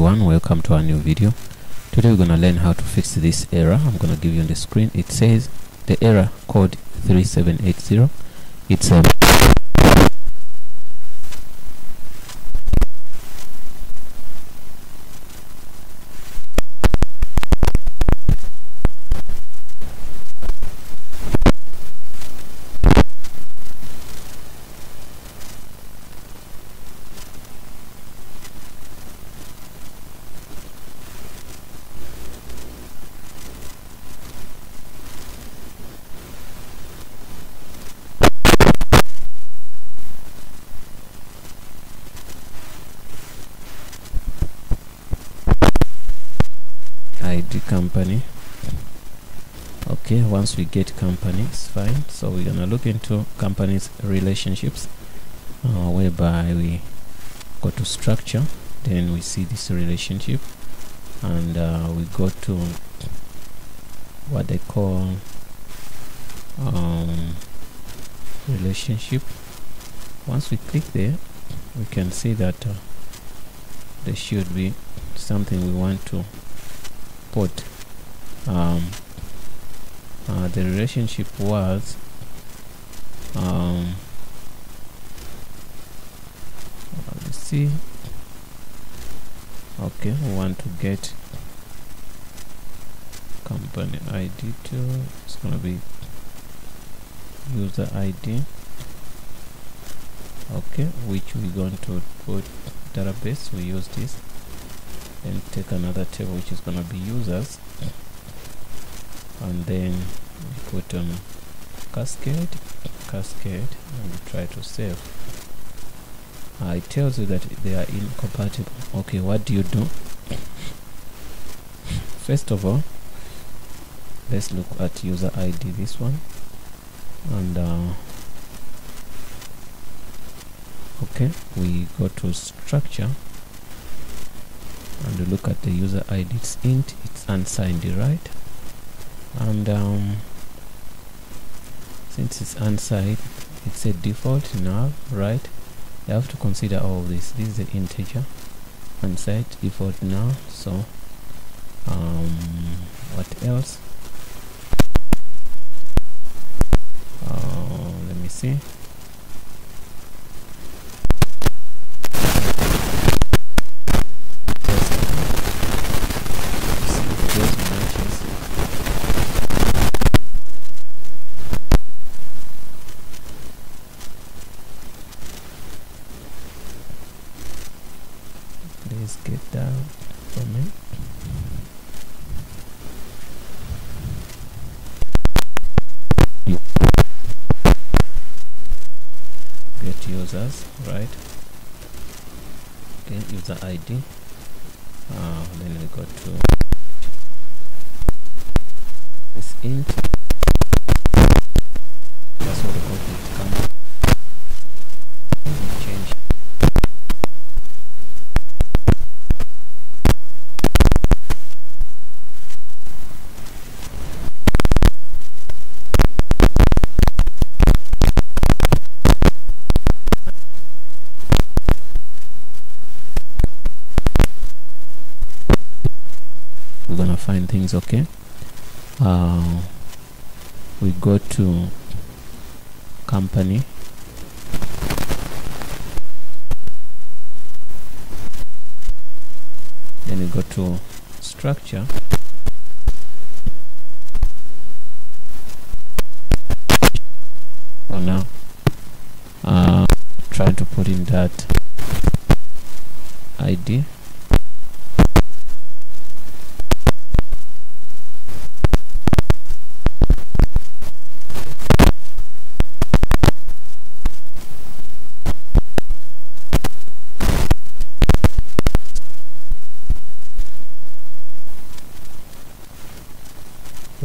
everyone welcome to our new video. Today we're to learn how to fix this error. I'm to give you on the screen. It says the error code 3780 it's a company. Okay once we get company it's fine. So we're gonna look into companies relationships uh, whereby we go to structure then we see this relationship and uh, we go to what they call um, relationship. Once we click there we can see that uh, there should be something we want to put um, uh, the relationship was um, let's see. Okay we want to get company id to it's gonna be user id okay which we're going to put database. We use this and take another table which is going to be users. And then we put on cascade cascade and we try to save. Uh, it tells you that they are incompatible. Okay what do you do? First of all let's look at user id this one. And uh, okay we go to structure and look at the user id it's int it's unsigned right? And um, since it's unsigned it's a default now right? You have to consider all this. This is the integer. Unsigned default now so um, what else? Uh, let me see please get down for me get users right? Okay user id uh, then we go to this int that's what we call it come change we're gonna find things okay? Uh, we go to company. Then we go to structure. For now. Uh, trying to put in that id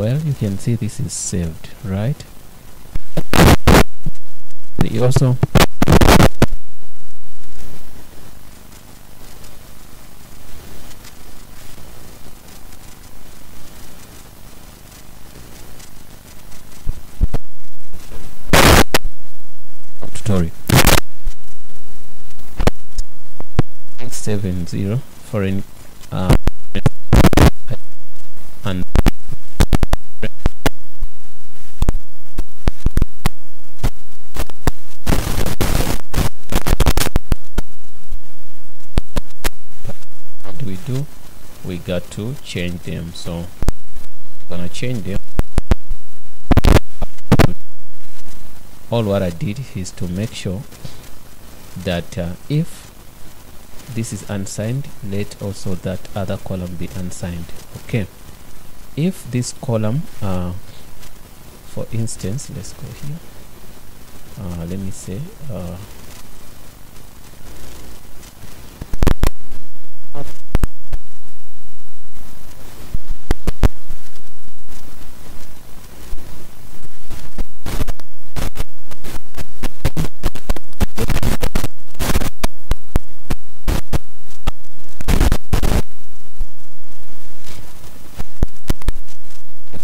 well you can see this is saved right? You also tutorial 870 foreign uh, and what do we do got to change them. So I'm gonna change them. All what I did is to make sure that uh, if this is unsigned let also that other column be unsigned. Okay? If this column uh, for instance let's go here. Uh, let me say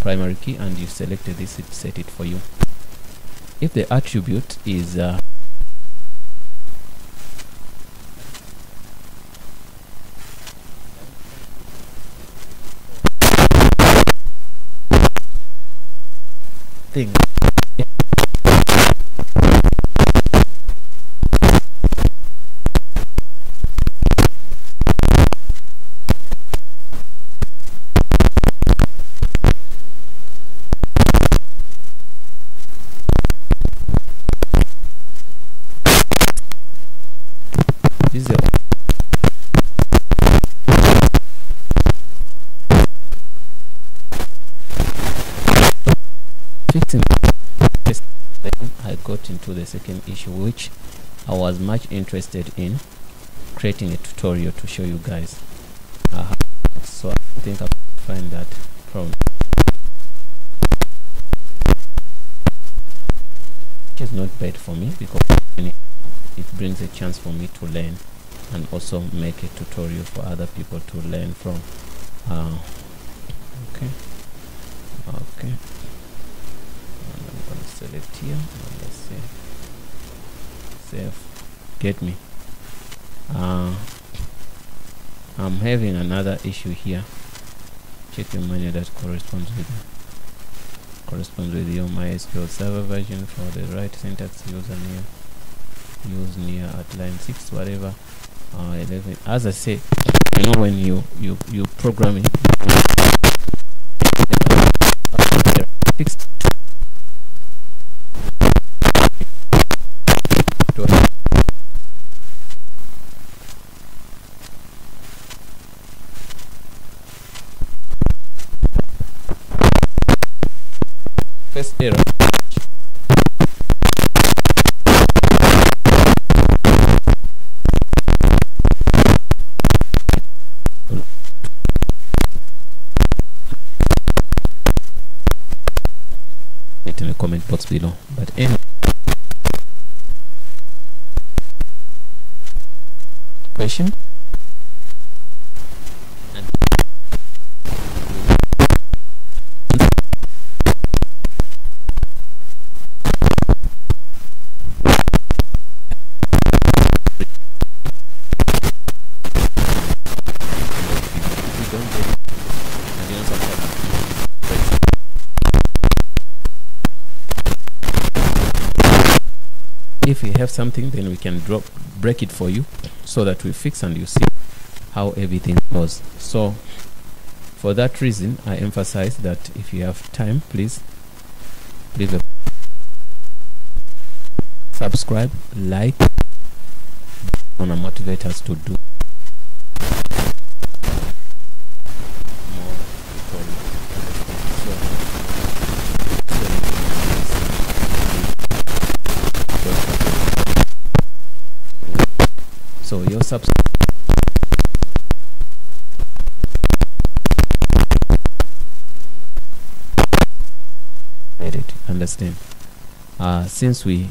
primary key and you selected this it set it for you. If the attribute is uh, thing this is a then I got into the second issue which I was much interested in creating a tutorial to show you guys. Uh, so I think I find that problem which is not bad for me because it brings a chance for me to learn and also make a tutorial for other people to learn from. Uh, okay. Okay select here and let's say save get me. Uh, I'm having another issue here. Check the manual that corresponds with corresponds with your MySQL server version for the right syntax username use near at line 6 whatever. Uh, 11 as I say you know when you you you programming first error it in the comment box below but anyway question if we have something then we can drop break it for you so that we fix and you see how everything goes. So for that reason i emphasize that if you have time please leave a subscribe like wanna motivate us to do more tutorials. So, so so your subs Get it understand. Uh, since we